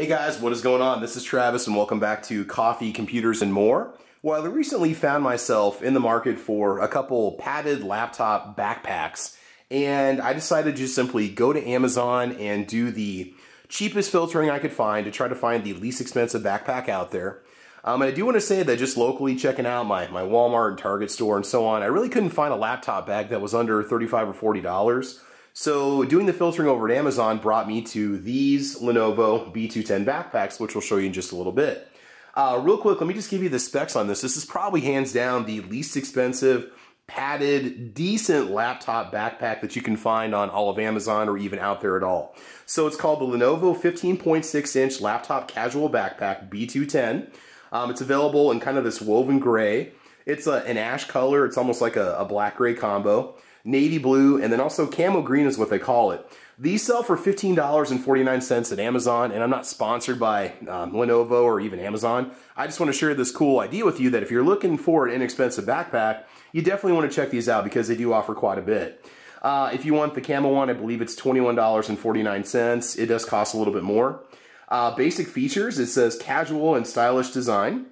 Hey guys, what is going on? This is Travis and welcome back to Coffee, Computers, and More. Well, I recently found myself in the market for a couple padded laptop backpacks and I decided to simply go to Amazon and do the cheapest filtering I could find to try to find the least expensive backpack out there. Um, and I do want to say that just locally checking out my, my Walmart and Target store and so on, I really couldn't find a laptop bag that was under 35 or $40. So doing the filtering over at Amazon brought me to these Lenovo B210 backpacks, which we'll show you in just a little bit. Uh, real quick, let me just give you the specs on this. This is probably hands down the least expensive, padded, decent laptop backpack that you can find on all of Amazon or even out there at all. So it's called the Lenovo 15.6 inch laptop casual backpack B210. Um, it's available in kind of this woven gray. It's a, an ash color. It's almost like a, a black gray combo navy blue, and then also camo green is what they call it. These sell for $15.49 at Amazon, and I'm not sponsored by um, Lenovo or even Amazon. I just want to share this cool idea with you that if you're looking for an inexpensive backpack, you definitely want to check these out because they do offer quite a bit. Uh, if you want the camo one, I believe it's $21.49. It does cost a little bit more. Uh, basic features, it says casual and stylish design,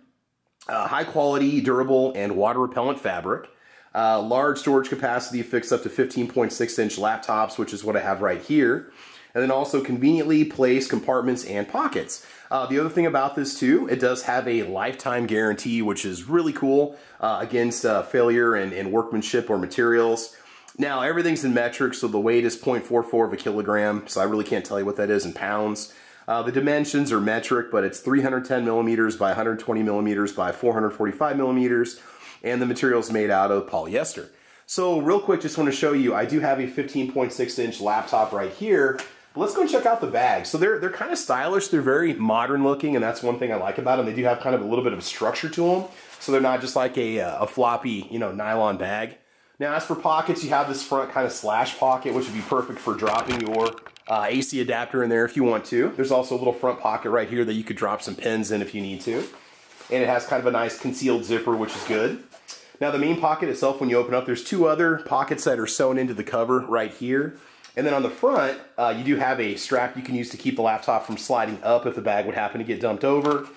uh, high quality, durable, and water repellent fabric. Uh, large storage capacity fixed up to 15.6 inch laptops, which is what I have right here. And then also conveniently placed compartments and pockets. Uh, the other thing about this too, it does have a lifetime guarantee, which is really cool uh, against uh, failure and, and workmanship or materials. Now everything's in metric, so the weight is 0.44 of a kilogram, so I really can't tell you what that is in pounds. Uh, the dimensions are metric, but it's 310 millimeters by 120 millimeters by 445 millimeters and the material is made out of polyester. So real quick, just want to show you, I do have a 15.6 inch laptop right here. But let's go and check out the bag. So they're, they're kind of stylish. They're very modern looking, and that's one thing I like about them. They do have kind of a little bit of a structure to them. So they're not just like a, uh, a floppy, you know, nylon bag. Now, as for pockets, you have this front kind of slash pocket, which would be perfect for dropping your uh, AC adapter in there if you want to. There's also a little front pocket right here that you could drop some pins in if you need to. And it has kind of a nice concealed zipper, which is good. Now the main pocket itself, when you open up, there's two other pockets that are sewn into the cover right here. And then on the front, uh, you do have a strap you can use to keep the laptop from sliding up if the bag would happen to get dumped over.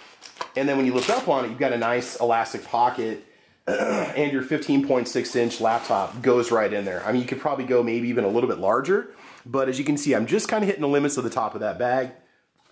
And then when you lift up on it, you've got a nice elastic pocket and your 15.6 inch laptop goes right in there. I mean, you could probably go maybe even a little bit larger, but as you can see, I'm just kind of hitting the limits of the top of that bag.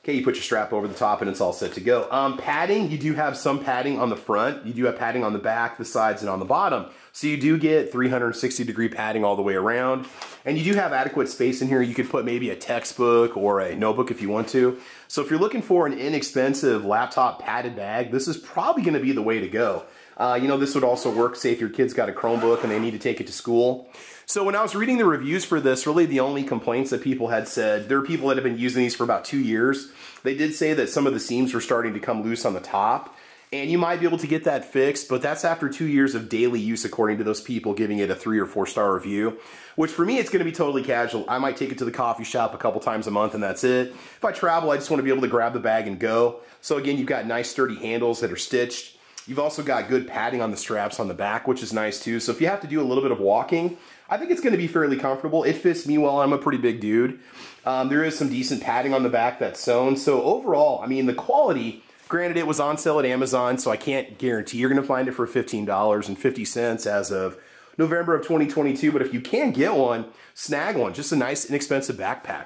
Okay, you put your strap over the top and it's all set to go. Um, padding, you do have some padding on the front. You do have padding on the back, the sides, and on the bottom. So you do get 360 degree padding all the way around. And you do have adequate space in here. You could put maybe a textbook or a notebook if you want to. So if you're looking for an inexpensive laptop padded bag, this is probably gonna be the way to go. Uh, you know, this would also work, say if your kid's got a Chromebook and they need to take it to school. So when I was reading the reviews for this, really the only complaints that people had said, there are people that have been using these for about two years. They did say that some of the seams were starting to come loose on the top. And you might be able to get that fixed, but that's after two years of daily use according to those people giving it a three or four star review. Which for me, it's gonna be totally casual. I might take it to the coffee shop a couple times a month and that's it. If I travel, I just wanna be able to grab the bag and go. So again, you've got nice sturdy handles that are stitched. You've also got good padding on the straps on the back, which is nice too. So if you have to do a little bit of walking, I think it's going to be fairly comfortable. It fits me well. I'm a pretty big dude. Um, there is some decent padding on the back that's sewn. So overall, I mean, the quality, granted it was on sale at Amazon, so I can't guarantee you're going to find it for $15.50 as of November of 2022. But if you can get one, snag one. Just a nice, inexpensive backpack.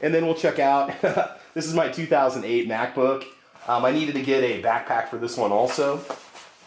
And then we'll check out, this is my 2008 MacBook. Um, I needed to get a backpack for this one also.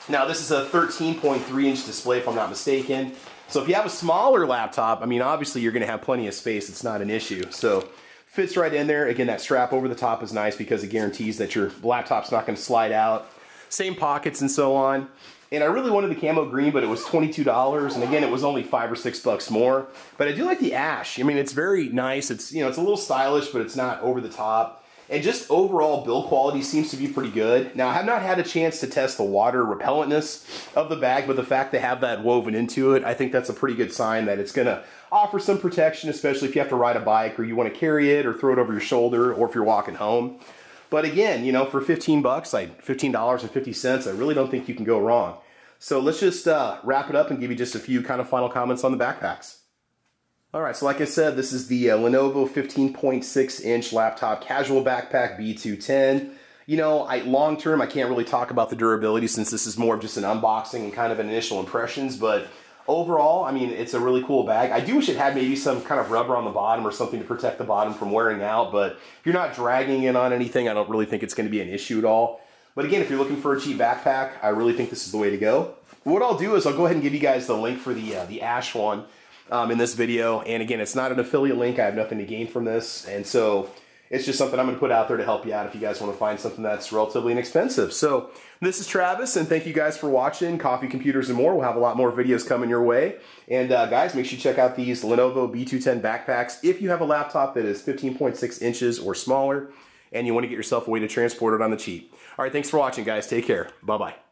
Now this is a 13.3 inch display if I'm not mistaken. So if you have a smaller laptop, I mean, obviously you're gonna have plenty of space. It's not an issue. So fits right in there. Again, that strap over the top is nice because it guarantees that your laptop's not gonna slide out. Same pockets and so on. And I really wanted the camo green, but it was $22. And again, it was only five or six bucks more. But I do like the ash. I mean, it's very nice. It's, you know, it's a little stylish, but it's not over the top. And just overall build quality seems to be pretty good. Now, I have not had a chance to test the water repellentness of the bag, but the fact they have that woven into it, I think that's a pretty good sign that it's going to offer some protection, especially if you have to ride a bike or you want to carry it or throw it over your shoulder or if you're walking home. But again, you know, for 15 bucks, like $15.50, I really don't think you can go wrong. So let's just uh, wrap it up and give you just a few kind of final comments on the backpacks. All right, so like I said, this is the uh, Lenovo 15.6 inch laptop casual backpack B210. You know, I long term, I can't really talk about the durability since this is more of just an unboxing and kind of an initial impressions, but overall, I mean, it's a really cool bag. I do wish it had maybe some kind of rubber on the bottom or something to protect the bottom from wearing out, but if you're not dragging in on anything, I don't really think it's going to be an issue at all. But again, if you're looking for a cheap backpack, I really think this is the way to go. What I'll do is I'll go ahead and give you guys the link for the uh, the Ash one um, in this video. And again, it's not an affiliate link. I have nothing to gain from this. And so it's just something I'm going to put out there to help you out if you guys want to find something that's relatively inexpensive. So this is Travis, and thank you guys for watching Coffee Computers and More. We'll have a lot more videos coming your way. And uh, guys, make sure you check out these Lenovo B210 backpacks. If you have a laptop that is 15.6 inches or smaller, and you want to get yourself a way to transport it on the cheap. All right, thanks for watching, guys. Take care. Bye-bye.